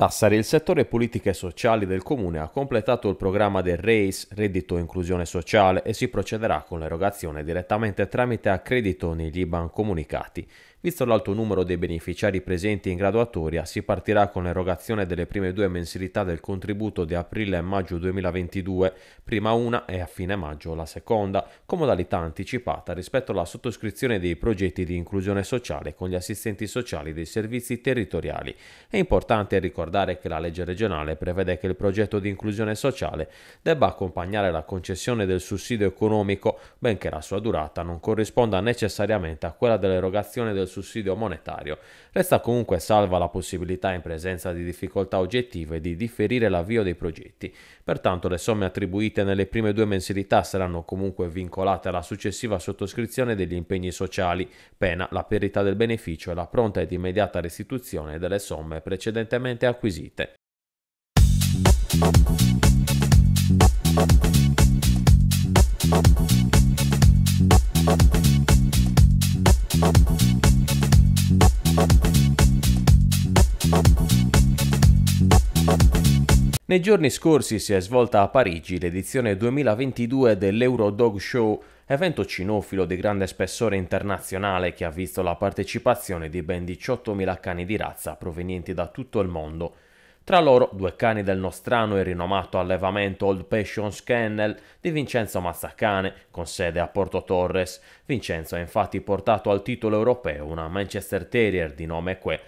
Sassari, il settore politiche sociali del comune ha completato il programma del RACE, reddito inclusione sociale, e si procederà con l'erogazione direttamente tramite accredito negli IBAN comunicati. Visto l'alto numero dei beneficiari presenti in graduatoria, si partirà con l'erogazione delle prime due mensilità del contributo di aprile e maggio 2022, prima una e a fine maggio la seconda, con modalità anticipata rispetto alla sottoscrizione dei progetti di inclusione sociale con gli assistenti sociali dei servizi territoriali. È importante ricordare che la legge regionale prevede che il progetto di inclusione sociale debba accompagnare la concessione del sussidio economico, benché la sua durata non corrisponda necessariamente a quella dell'erogazione del sussidio monetario. Resta comunque salva la possibilità in presenza di difficoltà oggettive di differire l'avvio dei progetti. Pertanto le somme attribuite nelle prime due mensilità saranno comunque vincolate alla successiva sottoscrizione degli impegni sociali, pena la perdita del beneficio e la pronta ed immediata restituzione delle somme precedentemente acquisite. Nei giorni scorsi si è svolta a Parigi l'edizione 2022 dell'Eurodog Show, evento cinofilo di grande spessore internazionale che ha visto la partecipazione di ben 18.000 cani di razza provenienti da tutto il mondo. Tra loro due cani del nostrano e rinomato allevamento Old Passions Kennel di Vincenzo Mazzacane, con sede a Porto Torres. Vincenzo ha infatti portato al titolo europeo una Manchester Terrier di nome Que,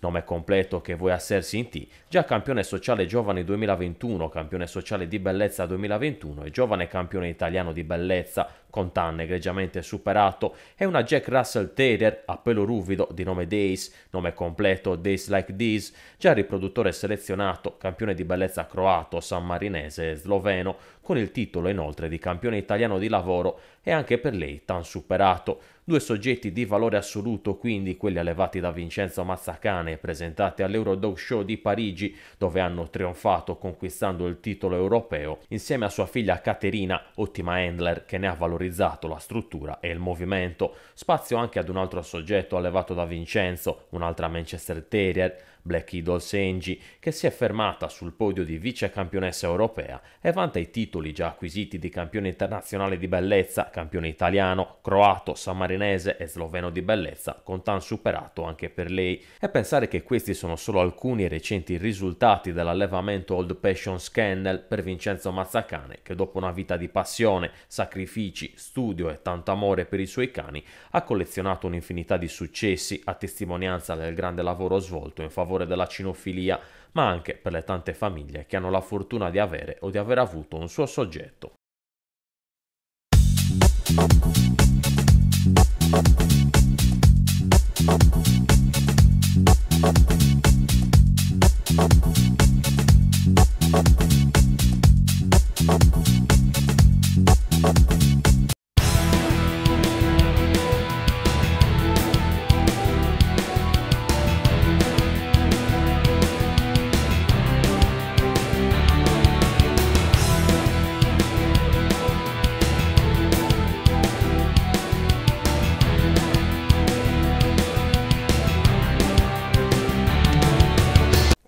nome completo che vuoi assersi in T, già campione sociale giovane 2021, campione sociale di bellezza 2021 e giovane campione italiano di bellezza con Tan egregiamente superato, e una Jack Russell Terrier a pelo ruvido di nome Days, nome completo Days Like This, già riproduttore selezionato, campione di bellezza croato, sammarinese e sloveno, con il titolo inoltre di campione italiano di lavoro e anche per lei tan superato. Due soggetti di valore assoluto, quindi quelli allevati da Vincenzo Mazzacane presentati all'Eurodog Show di Parigi, dove hanno trionfato conquistando il titolo europeo, insieme a sua figlia Caterina, ottima handler che ne ha valorizzato la struttura e il movimento, spazio anche ad un altro soggetto allevato da Vincenzo, un'altra Manchester Terrier, Black Eagle Senji, che si è fermata sul podio di vice campionessa europea e vanta i titoli già acquisiti di campione internazionale di bellezza, campione italiano, croato, sammarinese e sloveno di bellezza, con tan superato anche per lei. E pensare che questi sono solo alcuni recenti risultati dell'allevamento Old Passion Scannel per Vincenzo Mazzacane, che dopo una vita di passione, sacrifici, studio e tanto amore per i suoi cani, ha collezionato un'infinità di successi a testimonianza del grande lavoro svolto in favore favore della cinofilia, ma anche per le tante famiglie che hanno la fortuna di avere o di aver avuto un suo soggetto.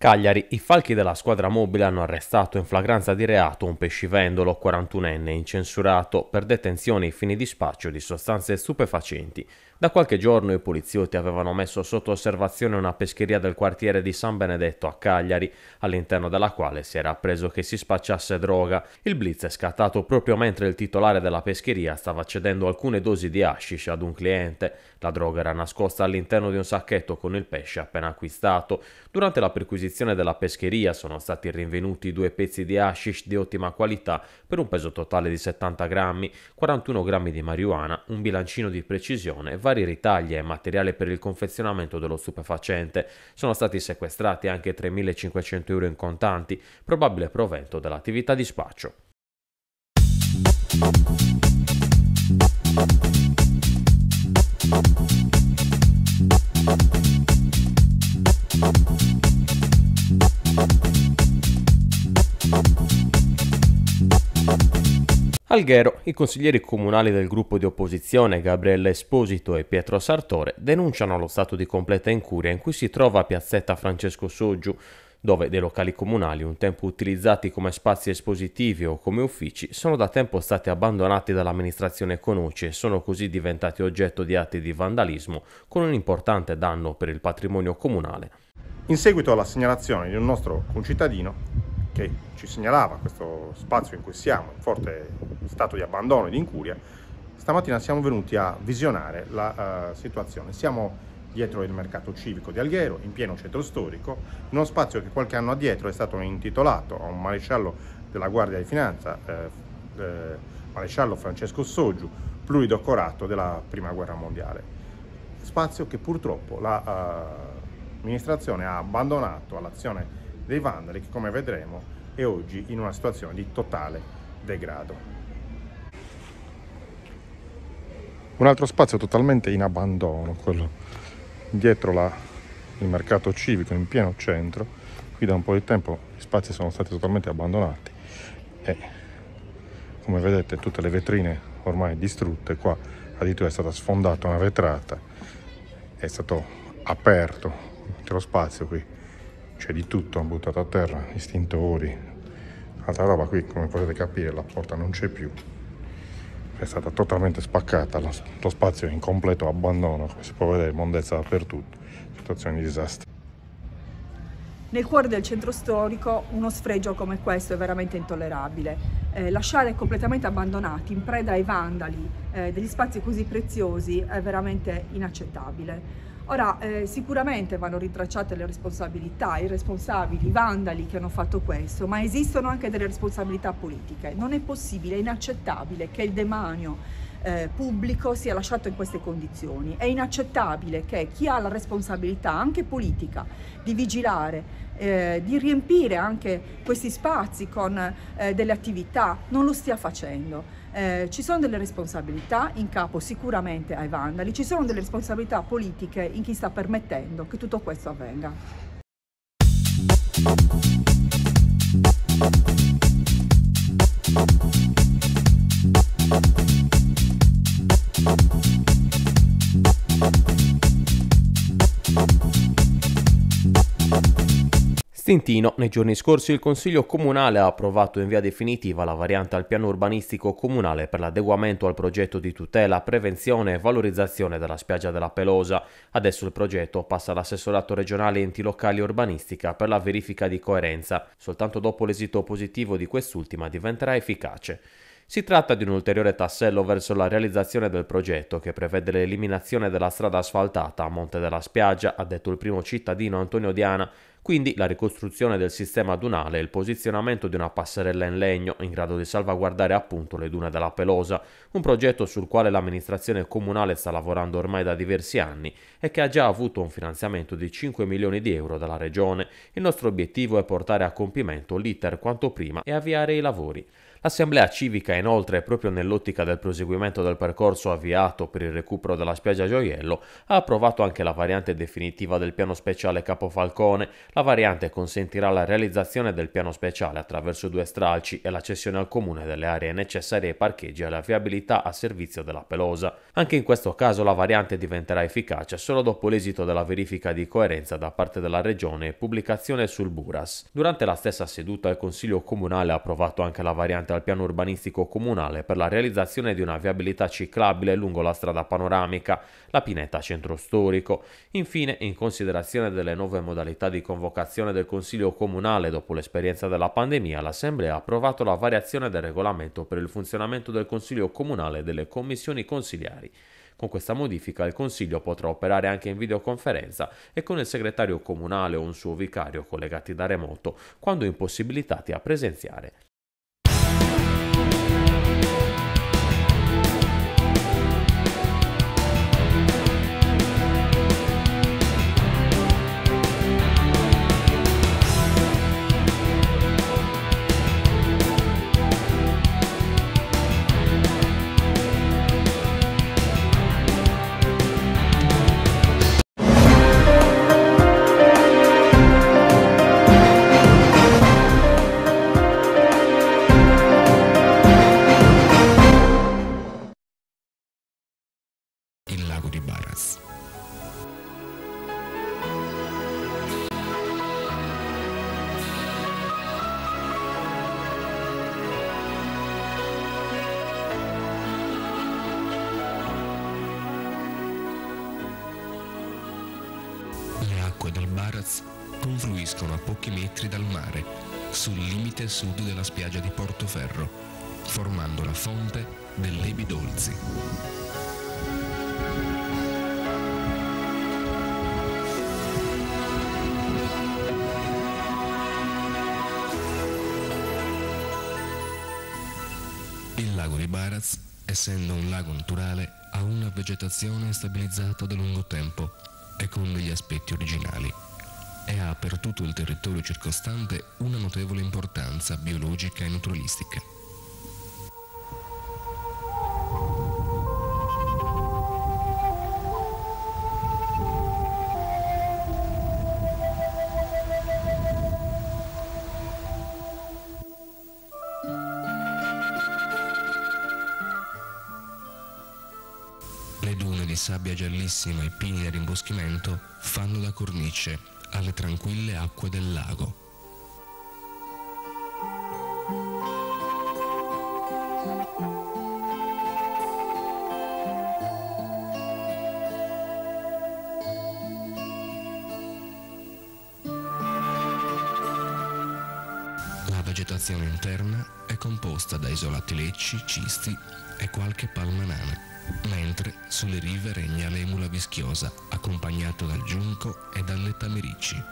Cagliari, i falchi della squadra mobile hanno arrestato in flagranza di reato un pescivendolo 41enne incensurato per detenzione ai fini di spaccio di sostanze stupefacenti. Da qualche giorno i poliziotti avevano messo sotto osservazione una pescheria del quartiere di San Benedetto a Cagliari, all'interno della quale si era appreso che si spacciasse droga. Il blitz è scattato proprio mentre il titolare della pescheria stava cedendo alcune dosi di hashish ad un cliente. La droga era nascosta all'interno di un sacchetto con il pesce appena acquistato. Durante la perquisizione della pescheria sono stati rinvenuti due pezzi di hashish di ottima qualità per un peso totale di 70 grammi, 41 grammi di marijuana, un bilancino di precisione, vari ritagli e materiale per il confezionamento dello stupefacente. Sono stati sequestrati anche 3.500 euro in contanti, probabile provento dell'attività di spaccio. Alghero, i consiglieri comunali del gruppo di opposizione Gabriele Esposito e Pietro Sartore denunciano lo stato di completa incuria in cui si trova Piazzetta Francesco Soggiu, dove dei locali comunali un tempo utilizzati come spazi espositivi o come uffici sono da tempo stati abbandonati dall'amministrazione Conucci e sono così diventati oggetto di atti di vandalismo con un importante danno per il patrimonio comunale. In seguito alla segnalazione di un nostro concittadino che ci segnalava questo spazio in cui siamo, in forte stato di abbandono e di incuria, stamattina siamo venuti a visionare la uh, situazione. Siamo dietro il mercato civico di Alghero, in pieno centro storico, in uno spazio che qualche anno addietro è stato intitolato a un maresciallo della Guardia di Finanza, eh, eh, maresciallo Francesco Soggiu, pluridoccorato della Prima Guerra Mondiale. Spazio che purtroppo l'amministrazione la, uh, ha abbandonato all'azione dei vandali che come vedremo è oggi in una situazione di totale degrado. Un altro spazio totalmente in abbandono, quello dietro la, il mercato civico in pieno centro. Qui da un po' di tempo gli spazi sono stati totalmente abbandonati e come vedete tutte le vetrine ormai distrutte, qua addirittura è stata sfondata una vetrata, è stato aperto l'intero spazio. Qui, c'è di tutto buttato a terra, istintori, altra roba qui come potete capire la porta non c'è più è stata totalmente spaccata, lo, lo spazio è in completo abbandono, come si può vedere, mondezza dappertutto, situazione di disastro. Nel cuore del centro storico uno sfregio come questo è veramente intollerabile. Eh, lasciare completamente abbandonati, in preda ai vandali, eh, degli spazi così preziosi è veramente inaccettabile. Ora, eh, sicuramente vanno ritracciate le responsabilità, i responsabili, i vandali che hanno fatto questo, ma esistono anche delle responsabilità politiche. Non è possibile, è inaccettabile che il demanio eh, pubblico sia lasciato in queste condizioni. È inaccettabile che chi ha la responsabilità, anche politica, di vigilare, eh, di riempire anche questi spazi con eh, delle attività, non lo stia facendo. Eh, ci sono delle responsabilità in capo sicuramente ai vandali, ci sono delle responsabilità politiche in chi sta permettendo che tutto questo avvenga. Stintino, nei giorni scorsi il Consiglio Comunale ha approvato in via definitiva la variante al piano urbanistico comunale per l'adeguamento al progetto di tutela, prevenzione e valorizzazione della spiaggia della Pelosa. Adesso il progetto passa all'assessorato regionale enti locali e urbanistica per la verifica di coerenza. Soltanto dopo l'esito positivo di quest'ultima diventerà efficace. Si tratta di un ulteriore tassello verso la realizzazione del progetto che prevede l'eliminazione della strada asfaltata a monte della spiaggia, ha detto il primo cittadino Antonio Diana, quindi la ricostruzione del sistema dunale e il posizionamento di una passerella in legno in grado di salvaguardare appunto le dune della Pelosa, un progetto sul quale l'amministrazione comunale sta lavorando ormai da diversi anni e che ha già avuto un finanziamento di 5 milioni di euro dalla regione. Il nostro obiettivo è portare a compimento l'iter quanto prima e avviare i lavori. L'Assemblea civica inoltre, proprio nell'ottica del proseguimento del percorso avviato per il recupero della spiaggia Gioiello, ha approvato anche la variante definitiva del piano speciale Capofalcone. La variante consentirà la realizzazione del piano speciale attraverso due stralci e la cessione al comune delle aree necessarie ai parcheggi e alla viabilità a servizio della Pelosa. Anche in questo caso la variante diventerà efficace solo dopo l'esito della verifica di coerenza da parte della regione e pubblicazione sul Buras. Durante la stessa seduta il Consiglio Comunale ha approvato anche la variante al piano urbanistico comunale per la realizzazione di una viabilità ciclabile lungo la strada panoramica, la pineta centro storico. Infine, in considerazione delle nuove modalità di convocazione del Consiglio comunale dopo l'esperienza della pandemia, l'Assemblea ha approvato la variazione del regolamento per il funzionamento del Consiglio comunale e delle commissioni consigliari. Con questa modifica il Consiglio potrà operare anche in videoconferenza e con il segretario comunale o un suo vicario collegati da remoto quando impossibilitati a presenziare. Acque del Baraz confluiscono a pochi metri dal mare, sul limite sud della spiaggia di Portoferro, formando la fonte dell'Ebi Dolzi. Il lago di Baraz, essendo un lago naturale, ha una vegetazione stabilizzata da lungo tempo e con degli aspetti originali e ha per tutto il territorio circostante una notevole importanza biologica e naturalistica. Giallissima e pini da rimboschimento fanno da cornice alle tranquille acque del lago. La vegetazione interna è composta da isolati lecci, cisti e qualche palma nana, mentre sulle rive regna l'emula vischiosa, accompagnato dal giunco e dalle tamerici.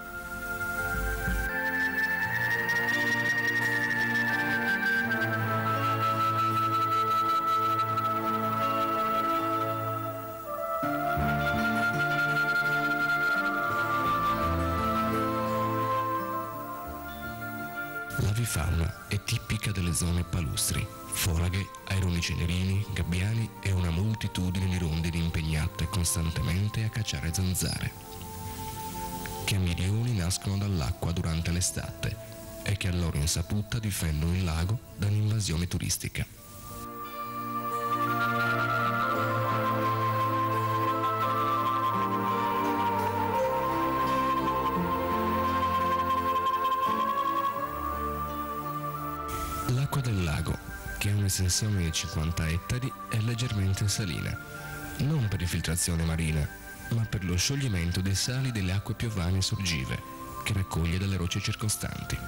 L'avifauna è tipica delle zone palustri, foraghe, aironi cenerini, gabbiani e una moltitudine di rondini impegnate costantemente a cacciare zanzare, che a milioni nascono dall'acqua durante l'estate e che a loro insaputa difendono il lago da un'invasione turistica. Un'estensione di 50 ettari, è leggermente salina, non per infiltrazione marina, ma per lo scioglimento dei sali delle acque piovane sorgive, che raccoglie dalle rocce circostanti.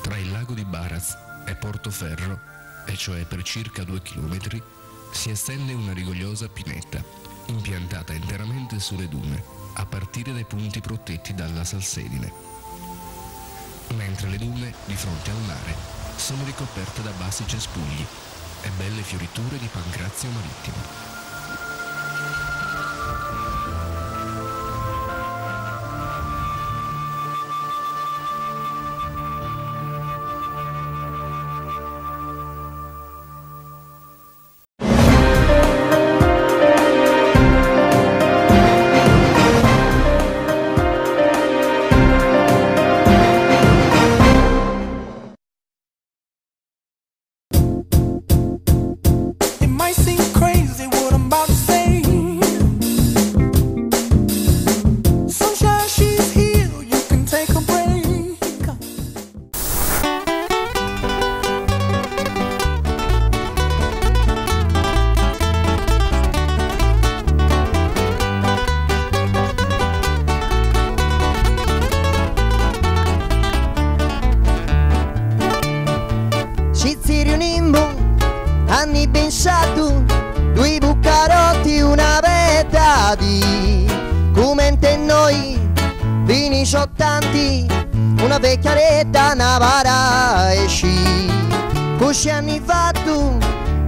Tra il lago di Baraz e Portoferro, cioè per circa due chilometri, si estende una rigogliosa pineta, impiantata interamente sulle dune, a partire dai punti protetti dalla salsedine. Mentre le dune, di fronte al mare, sono ricoperte da bassi cespugli e belle fioriture di pancrazio marittimo.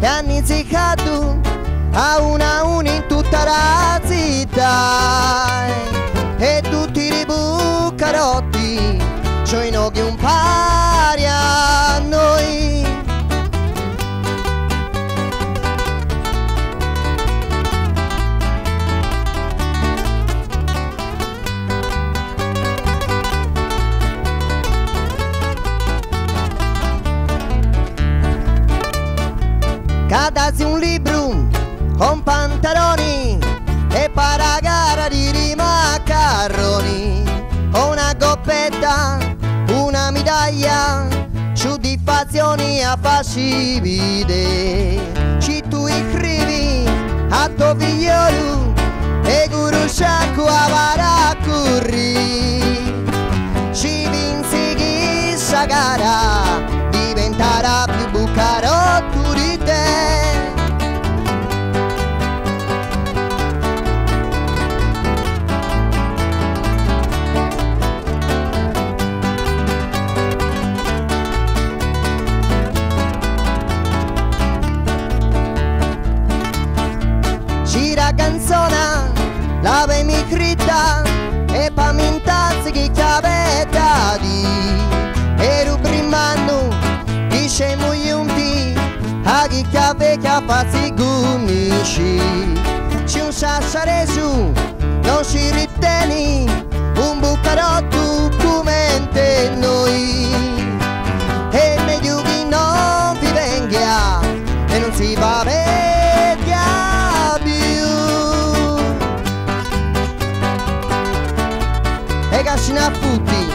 E anni zeccato a una a una in tutta la città. E tutti i buccarotti cioè no che un pari a noi con pantaloni e para gara di rimacca marroni, una coppetta, una medaglia, soddisfazioni a farci vedere. Ci tu scrivi a tuo figliolo e guru a varacurri. Ci vinsi chissà gara, diventerà più bucarotto Gira canzona, la mi scritta e pa mintazzi che chiavetta di. Ero primando, dice mugliunti, a chi chiave che fazzi gumisci C'è un sassare su, non si ritieni, un bucarotto come noi Cascina a futti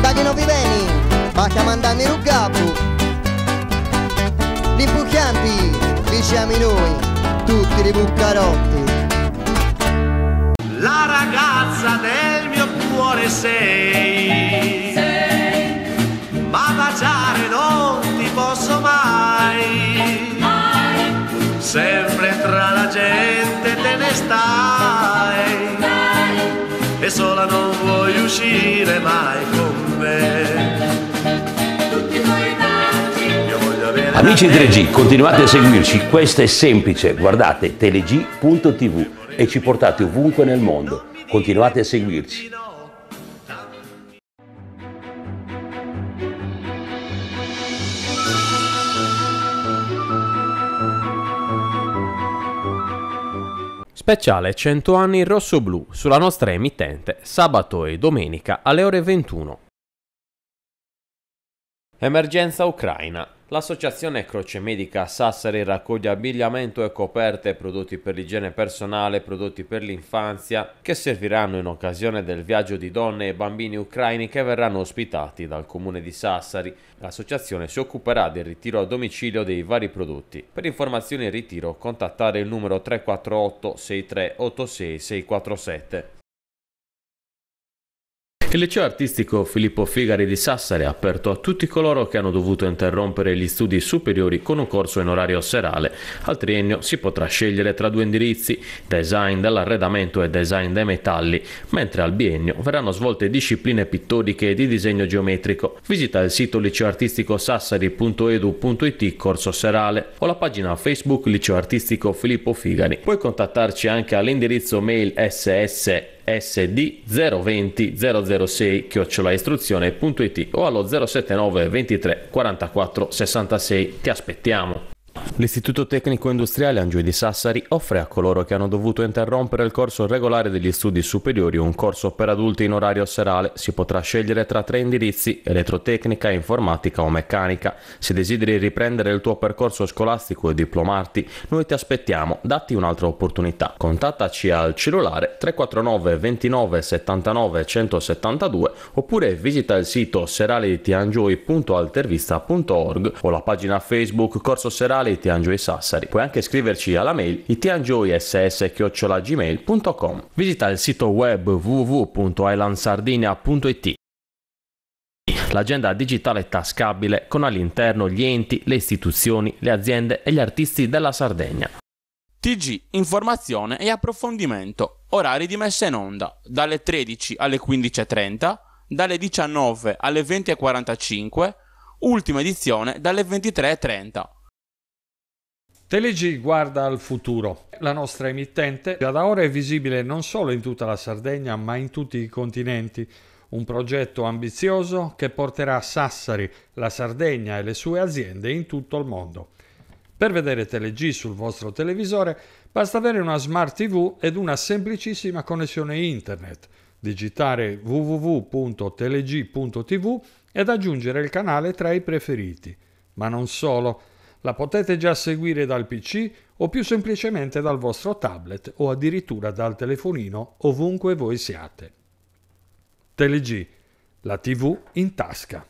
Da chi non vi vieni Va chiamando il capo Gli impucchianti Diciamo noi Tutti i buccarotti La ragazza del mio cuore sei. Ma baciare non ti posso mai. Sempre tra la gente te ne stai. E sola non vuoi uscire mai con me. Amici di te 3G, continuate a seguirci, questo è semplice, guardate teleg.tv e ci portate ovunque nel mondo. Continuate a seguirci. Speciale 100 anni rosso-blu sulla nostra emittente sabato e domenica alle ore 21. Emergenza Ucraina. L'associazione Croce Medica Sassari raccoglie abbigliamento e coperte, prodotti per l'igiene personale, prodotti per l'infanzia, che serviranno in occasione del viaggio di donne e bambini ucraini che verranno ospitati dal comune di Sassari. L'associazione si occuperà del ritiro a domicilio dei vari prodotti. Per informazioni e ritiro contattare il numero 348 6386 647. Il liceo artistico Filippo Figari di Sassari ha aperto a tutti coloro che hanno dovuto interrompere gli studi superiori con un corso in orario serale. Al triennio si potrà scegliere tra due indirizzi, design dell'arredamento e design dei metalli, mentre al biennio verranno svolte discipline pittoriche e di disegno geometrico. Visita il sito liceoartisticosassari.edu.it corso serale o la pagina Facebook Liceo Artistico Filippo Figari. Puoi contattarci anche all'indirizzo mail ss sd 020 006 chiocciolaistruzione.it o allo 079 23 44 66 ti aspettiamo L'Istituto Tecnico Industriale Angio di Sassari offre a coloro che hanno dovuto interrompere il corso regolare degli studi superiori un corso per adulti in orario serale. Si potrà scegliere tra tre indirizzi: elettrotecnica, informatica o meccanica. Se desideri riprendere il tuo percorso scolastico e diplomarti, noi ti aspettiamo. Datti un'altra opportunità. Contattaci al cellulare 349 29 79 172 oppure visita il sito seralediTiangioi.altervista.org o la pagina Facebook Corso Serale di Tiangioi Sassari. Puoi anche scriverci alla mail itiangioiss.gmail.com Visita il sito web www.islandsardinia.it L'agenda digitale tascabile con all'interno gli enti, le istituzioni, le aziende e gli artisti della Sardegna. TG, informazione e approfondimento. Orari di messa in onda dalle 13 alle 15.30, dalle 19 alle 20.45, ultima edizione dalle 23.30. Telegi guarda al futuro. La nostra emittente già da ora è visibile non solo in tutta la Sardegna, ma in tutti i continenti. Un progetto ambizioso che porterà Sassari, la Sardegna e le sue aziende in tutto il mondo. Per vedere Teleg sul vostro televisore basta avere una smart TV ed una semplicissima connessione internet. Digitare www.teleg.tv ed aggiungere il canale tra i preferiti. Ma non solo, la potete già seguire dal PC o più semplicemente dal vostro tablet o addirittura dal telefonino ovunque voi siate. TeleG, la TV in tasca.